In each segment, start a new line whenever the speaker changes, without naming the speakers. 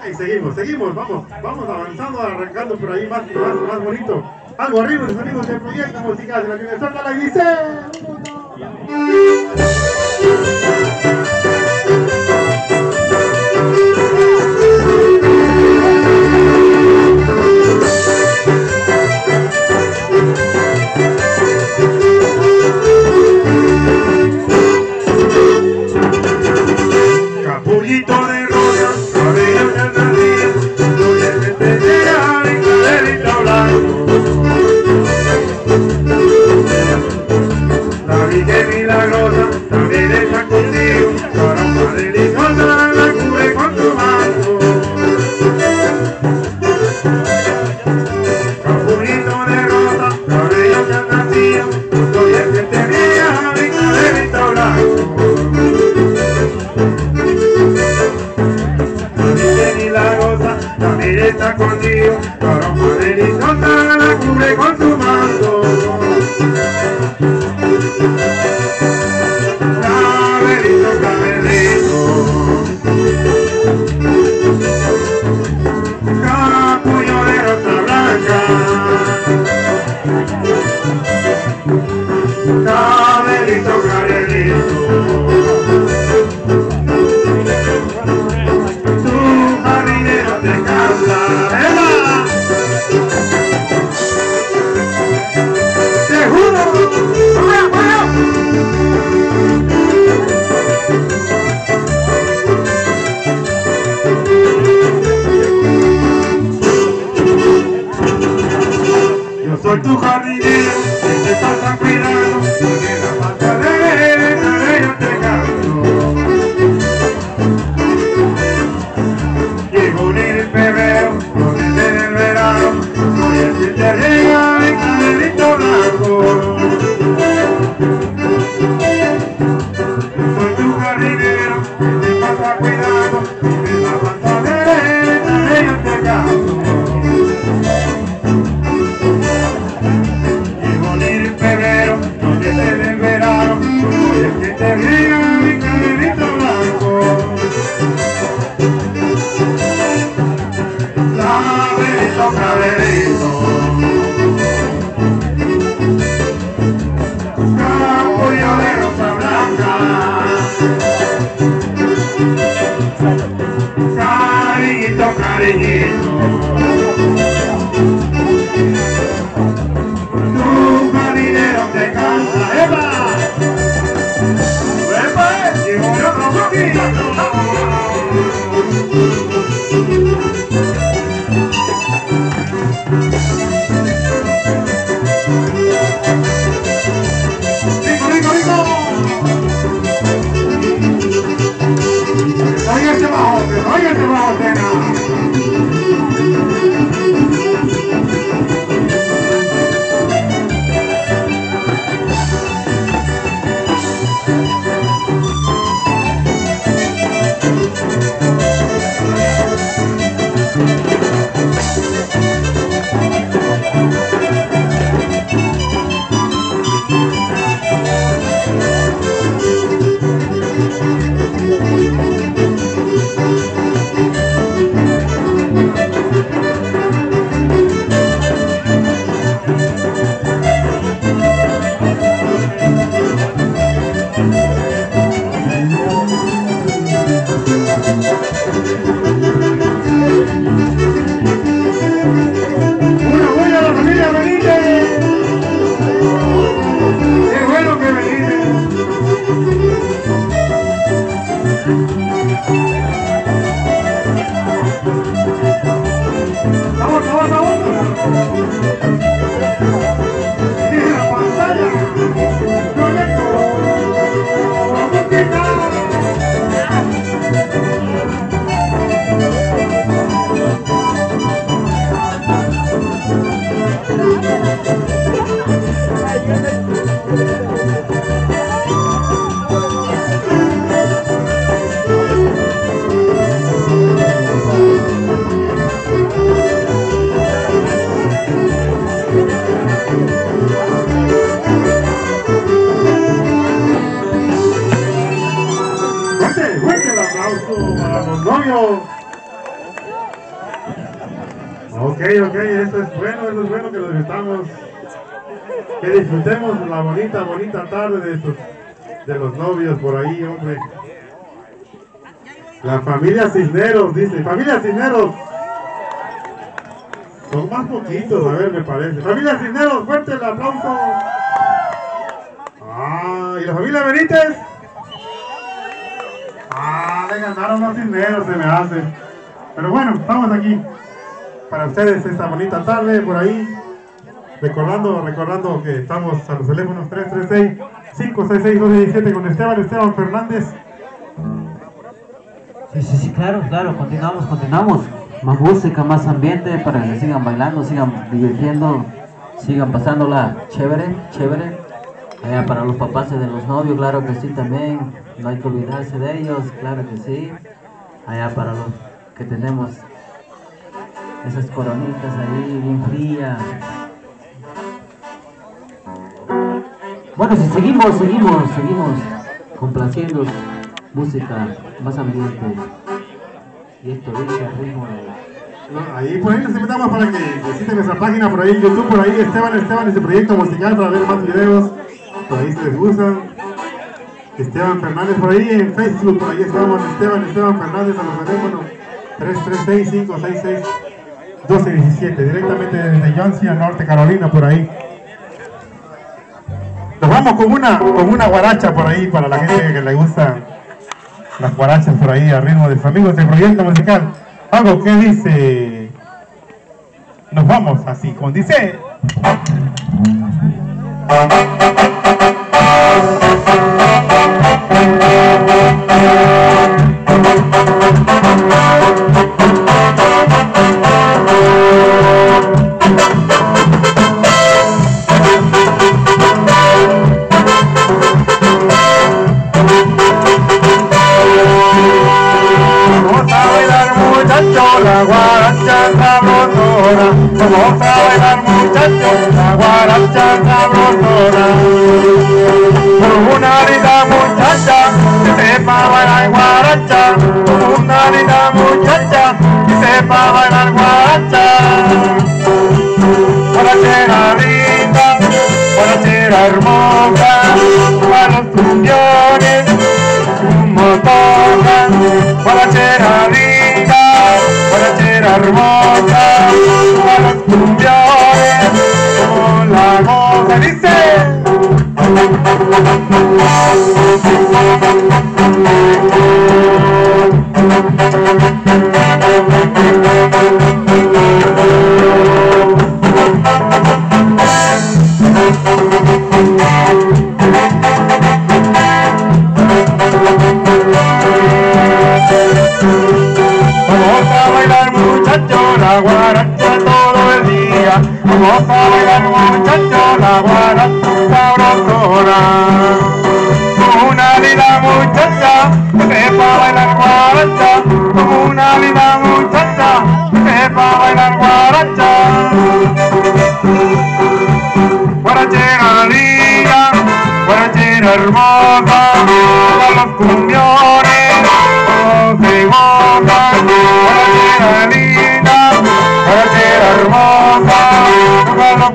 Ahí seguimos, seguimos, vamos, vamos avanzando, arrancando por ahí más, más, más bonito. Algo arriba, los amigos del proyecto musical de la Universidad de la dice.
También está contigo, caramba deliciosa la cubre con su manto. Cabelito, cabelito, capullo de rosa blanca. Tu jardinero, que te pasa cuidando, porque la falta de arena yo te canto. Llegó en el febrero, con el verano, soy el Cariñito, cariñito Tu marinero te canta ¡Epa! ¡Epa! Llegó otro poquito
Ok, ok, eso es bueno, eso es bueno que lo disfrutamos. Que disfrutemos la bonita, bonita tarde de, estos, de los novios por ahí, hombre. La familia Cisneros, dice. Familia Cisneros. Son más poquitos, a ver, me parece. Familia Cisneros, fuerte el aplauso. Ah, ¿y la familia Benítez? Ah, le ganaron los Cisneros, se me hace. Pero bueno, estamos aquí para ustedes esta bonita tarde por ahí. Recordando, recordando que estamos a los teléfonos 336-566-217 con Esteban Esteban Fernández.
Sí, sí, sí, claro, claro, continuamos, continuamos. Más música, más ambiente para que sigan bailando, sigan divirtiendo, sigan pasándola chévere, chévere. Allá para los papás de los novios, claro que sí también, no hay que olvidarse de ellos, claro que sí. Allá para los que tenemos esas coronitas ahí bien frías. Bueno, si seguimos, seguimos, seguimos complaciendo música, más ambiente. Y esto dice el ritmo de...
Ahí por ahí les invitamos para que visiten nuestra página por ahí en YouTube, por ahí Esteban Esteban y su proyecto musical para ver más videos, por ahí si les gustan. Esteban Fernández por ahí en Facebook, por ahí estamos Esteban Esteban Fernández a los teléfonos 336-566-1217, directamente desde Johnson, Norte Carolina, por ahí. Nos vamos con una, con una guaracha por ahí para la gente que le gusta las guarachas por ahí a ritmo de sus amigos del proyecto musical. Algo que dice. Nos vamos así, como dice.
Vamos a bailar muchachos, la guaracha sabrosona. Por una linda muchacha que sepa bailar guaracha. Por una linda muchacha que sepa bailar guaracha. La goza dice. Vamos a bailar muchachos la guaracha día. Vamos muchachos la guaracha sabrosona. Una linda muchacha que sepa bailar guaracha. Una linda muchacha que sepa bailar guaracha. Guarachera linda, guarachera hermosa,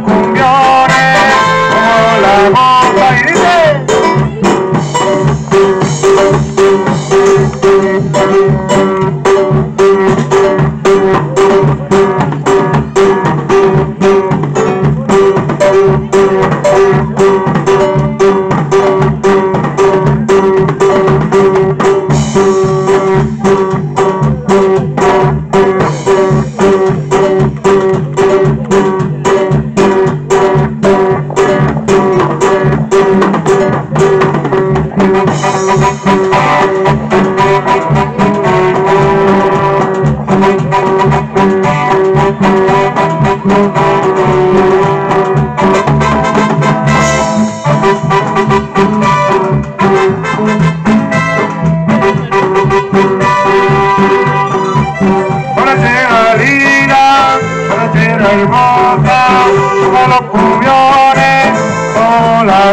para los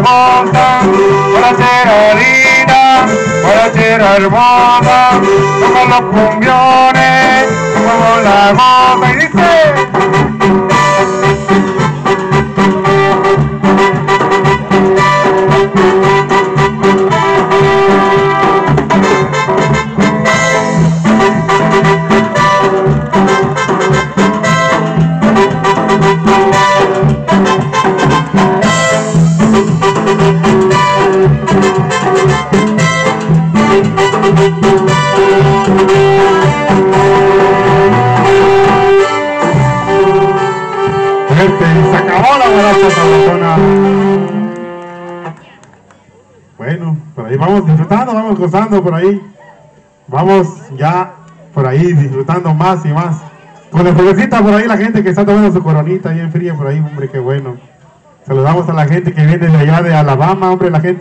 como la goza. Guarachera linda, guarachera hermosa, como los cumbiones, como la goza. Y dice. Se acabó la guaracha. Bueno, por ahí vamos disfrutando, vamos gozando por ahí. Vamos ya por ahí disfrutando más y más. Con la cervecita por ahí, la gente que está tomando su coronita bien fría por ahí, hombre, qué bueno. Saludamos a la gente que viene de allá de Alabama, hombre, la gente.